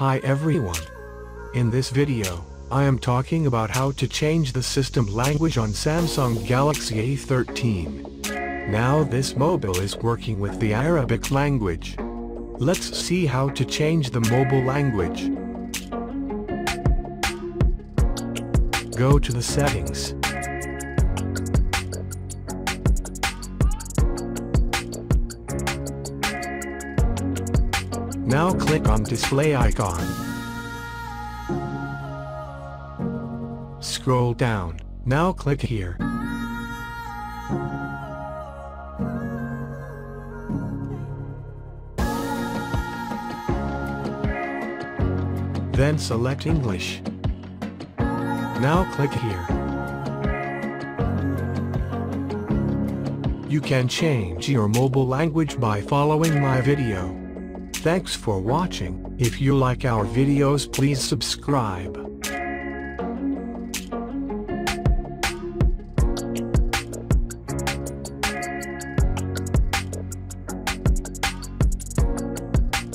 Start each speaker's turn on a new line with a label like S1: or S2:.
S1: Hi everyone. In this video, I am talking about how to change the system language on Samsung Galaxy A13. Now this mobile is working with the Arabic language. Let's see how to change the mobile language. Go to the settings. Now click on display icon. Scroll down, now click here. Then select English. Now click here. You can change your mobile language by following my video. Thanks for watching. If you like our videos please subscribe.